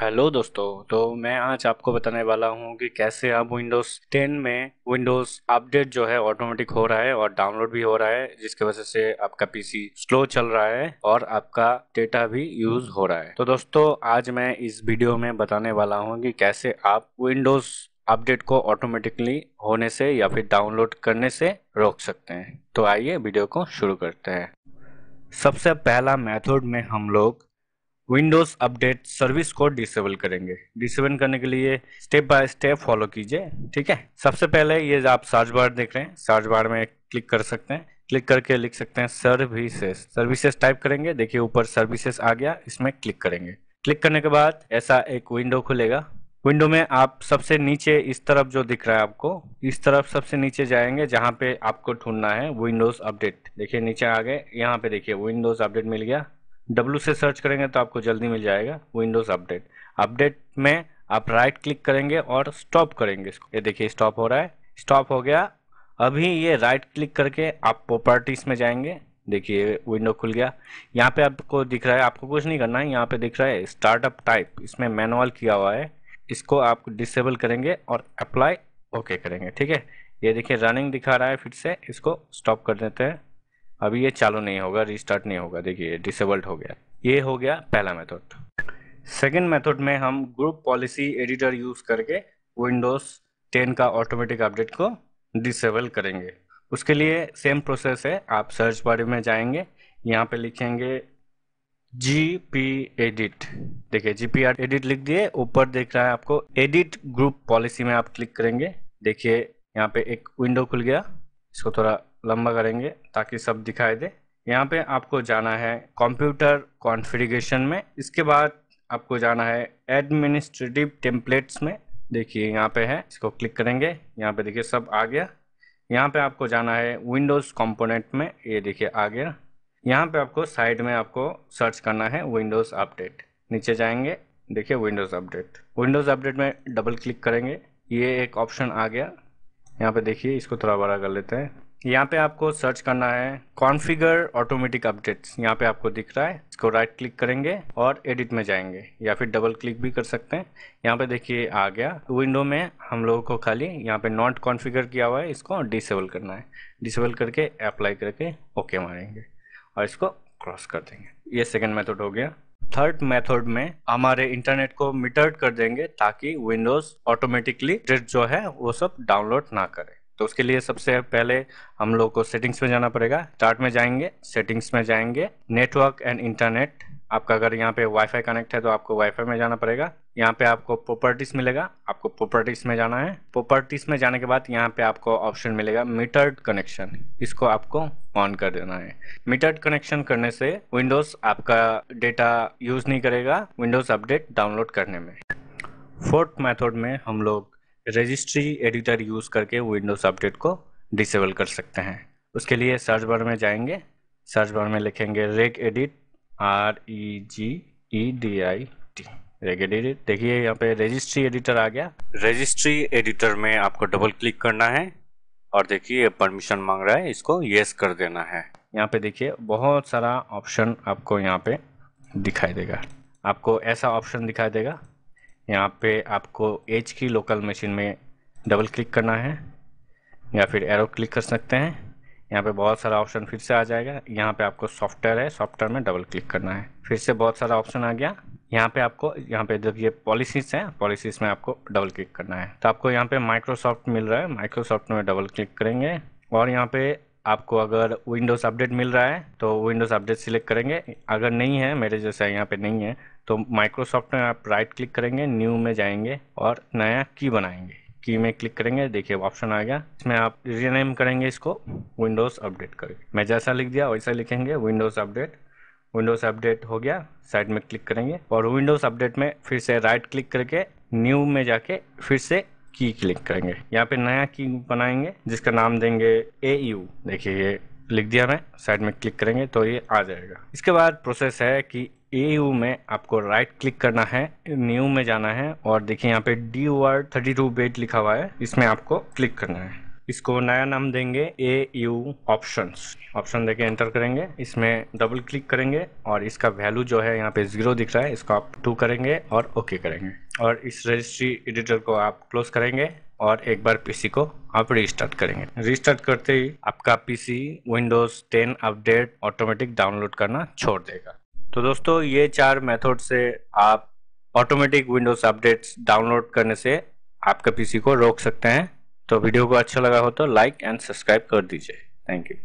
Hello दोस्तों तो मैं आज आपको बताने वाला हूँ कि कैसे आप विंडोज़ 10 में विंडोज़ अपडेट जो है ऑटोमेटिक हो रहा है और डाउनलोड भी हो रहा है, जिसकी वजह से आपका पीसी स्लो चल रहा है और आपका डेटा भी यूज़ हो रहा है। तो दोस्तों, आज मैं इस वीडियो में बताने वाला हूँ कि कैसे आप विंडोज़ अपडेट को ऑटोमेटिकली होने से या फिर डाउनलोड करने से रोक सकते हैं। तो आइए वीडियो को शुरू करते हैं। सबसे पहला मेथड में हम लोग विंडोज़ अपडेट सर्विस को डिसेबल करेंगे। डिसेबल करने के लिए स्टेप बाय स्टेप फॉलो कीजिए, ठीक है? सबसे पहले ये आप सर्च बार देख रहे हैं। सर्च बार में क्लिक कर सकते हैं। क्लिक करके लिख सकते हैं सर्विसेस सर्विसेस टाइप करेंगे। देखिए, ऊपर सर्विसेस आ गया। इसमें क्लिक करेंगे। क्लिक करने के बाद ऐसा एक विंडो खुलेगा। विंडो में आप सबसे नीचे इस तरफ़ जो दिख रहा है आपको, इस तरफ़ सबसे नीचे जाएँगे जहाँ पे आपको ढूंढना है विंडोज़ अपडेट देखिए, नीचे आ गए। यहाँ पे देखिए विंडोज़ अपडेट मिल गया। डब्ल्यू से सर्च करेंगे तो आपको जल्दी मिल जाएगा विंडोज़ अपडेट अपडेट में आप राइट क्लिक करेंगे और स्टॉप करेंगे इसको। ये देखिए स्टॉप हो रहा है। स्टॉप हो गया। अभी ये राइट क्लिक करके आप प्रॉपर्टीज़ में जाएँगे। देखिए विंडो खुल गया। यहाँ पे आपको दिख रहा है, आपको कुछ नहीं करना है। यहाँ पे दिख रहा है स्टार्टअप टाइप इसमें मैनुअल किया हुआ है। इसको आप डिसेबल करेंगे और अप्लाई ओके करेंगे। ठीक है? ये देखिए रनिंग दिखा रहा है फिर से। इसको स्टॉप कर देते हैं। अभी ये चालू नहीं होगा रिस्टार्ट नहीं होगा। देखिए डिसेबल्ड हो गया। ये हो गया पहला मेथड सेकेंड मेथड में हम ग्रुप पॉलिसी एडिटर यूज़ करके विंडोज़ 10 का ऑटोमेटिक अपडेट को डिसेबल करेंगे। उसके लिए सेम प्रोसेस है। आप सर्च बार में जाएँगे। यहाँ पे लिखेंगे जी पी एडिट देखिए जी पी एडिट लिख दिए। ऊपर देख रहा है आपको एडिट ग्रुप पॉलिसी में आप क्लिक करेंगे। देखिए, यहाँ पे एक विंडो खुल गया। इसको थोड़ा लंबा करेंगे ताकि सब दिखाई दे। यहाँ पे आपको जाना है कंप्यूटर कॉन्फ़िगरेशन में। इसके बाद आपको जाना है एडमिनिस्ट्रेटिव टेम्पलेट्स में। देखिए यहाँ पे है, इसको क्लिक करेंगे। यहाँ पे देखिए सब आ गया। यहाँ पे आपको जाना है विंडोज़ कंपोनेंट में। ये देखिए आ गया। यहाँ पे आपको साइड में आपको सर्च करना है विंडोज़ अपडेट। नीचे जाएँगे, देखिए विंडोज़ अपडेट। विंडोज़ अपडेट में डबल क्लिक करेंगे। ये एक ऑप्शन आ गया। यहाँ पे देखिए, इसको थोड़ा बड़ा कर लेते हैं। यहाँ पे आपको सर्च करना है कॉन्फ़िगर ऑटोमेटिक अपडेट्स यहाँ पे आपको दिख रहा है, इसको राइट क्लिक करेंगे और एडिट में जाएँगे, या फिर डबल क्लिक भी कर सकते हैं। यहाँ पे देखिए आ गया। विंडो में हम लोगों को खाली यहाँ पे नॉट कॉन्फ़िगर किया हुआ है, इसको डिसेबल करना है। डिसेबल करके अप्लाई करके ओके मारेंगे और इसको क्रॉस कर देंगे। ये सेकेंड मेथड हो गया। थर्ड मेथड में हमारे इंटरनेट को मीटर्ड कर देंगे ताकि विंडोज़ ऑटोमेटिकली जो है वो सब डाउनलोड ना करे। तो उसके लिए सबसे पहले हम लोग को सेटिंग्स में जाना पड़ेगा। स्टार्ट में जाएँगे सेटिंग्स में जाएँगे। नेटवर्क एंड इंटरनेट आपका अगर यहाँ पे वाईफाई कनेक्ट है तो आपको वाईफाई में जाना पड़ेगा। यहाँ पे आपको प्रॉपर्टीज़ मिलेगा। आपको प्रॉपर्टीज़ में जाना है। प्रॉपर्टीज़ में जाने के बाद यहाँ पे आपको ऑप्शन मिलेगा मीटर्ड कनेक्शन इसको आपको ऑन कर देना है। मीटर्ड कनेक्शन करने से विंडोज़ आपका डेटा यूज़ नहीं करेगा। विंडोज़ अपडेट डाउनलोड करने में। फोर्थ मेथड में हम लोग रजिस्ट्री एडिटर यूज़ करके विंडोज़ अपडेट को डिसेबल कर सकते हैं। उसके लिए सर्च बार में जाएँगे। सर्च बार में लिखेंगे regedit R E G E D I T regedit देखिए यहाँ पे रजिस्ट्री एडिटर आ गया। रजिस्ट्री एडिटर में आपको डबल क्लिक करना है और देखिए परमिशन मांग रहा है, इसको येस कर देना है। यहाँ पे देखिए बहुत सारा ऑप्शन आपको यहाँ पे दिखाई देगा। आपको ऐसा ऑप्शन दिखाई देगा यहाँ पे आपको एच की लोकल मशीन में डबल क्लिक करना है, या फिर एरो क्लिक कर सकते हैं। यहाँ पे बहुत सारा ऑप्शन फिर से आ जाएगा। यहाँ पे आपको सॉफ्टवेयर है सॉफ्टवेयर में डबल क्लिक करना है। फिर से बहुत सारा ऑप्शन आ गया। यहाँ पे आपको, यहाँ पे जब ये पॉलिसीज़ हैं पॉलिसीज़ में आपको डबल क्लिक करना है। तो आपको यहाँ पे माइक्रोसॉफ्ट मिल रहा है। माइक्रोसॉफ्ट में डबल क्लिक करेंगे। और यहाँ पे आपको अगर विंडोज़ अपडेट मिल रहा है तो विंडोज़ अपडेट सिलेक्ट करेंगे। अगर नहीं है, मेरे जैसा यहाँ पे नहीं है तो माइक्रोसॉफ्ट में आप राइट क्लिक करेंगे न्यू में जाएँगे और नया की बनाएँगे। की में क्लिक करेंगे, देखिए ऑप्शन आ गया। इसमें आप रीनेम करेंगे इसको विंडोज़ अपडेट करके। मैं जैसा लिख दिया, वैसा लिखेंगे विंडोज़ अपडेट विंडोज़ अपडेट हो गया साइड में क्लिक करेंगे और विंडोज़ अपडेट में फिर से राइट क्लिक करके न्यू में जाके फिर से की क्लिक करेंगे। यहाँ पे नया की बनाएँगे, जिसका नाम देंगे ए यू देखिए, ये लिख दिया मैं साइड में क्लिक करेंगे तो ये आ जाएगा। इसके बाद प्रोसेस है कि ए यू में आपको राइट क्लिक करना है न्यू में जाना है और देखिए यहाँ पे D word thirty two bit लिखा हुआ है, इसमें आपको क्लिक करना है। इसको नया नाम देंगे ए यू ऑप्शन ऑप्शन देके एंटर करेंगे, इसमें डबल क्लिक करेंगे और इसका वैल्यू जो है यहाँ पे ज़ीरो दिख रहा है, इसको आप टू करेंगे और ओके okay करेंगे। और इस रजिस्ट्री एडिटर को आप क्लोज करेंगे और एक बार पीसी को आप रिस्टार्ट करेंगे। रिस्टार्ट करते ही आपका PC Windows 10 update automatic download करना छोड़ देगा। तो दोस्तों, ये चार मेथड से आप ऑटोमेटिक विंडोज़ अपडेट्स डाउनलोड करने से आपका पीसी को रोक सकते हैं। तो वीडियो को अच्छा लगा हो तो लाइक एंड सब्सक्राइब कर दीजिए। Thank you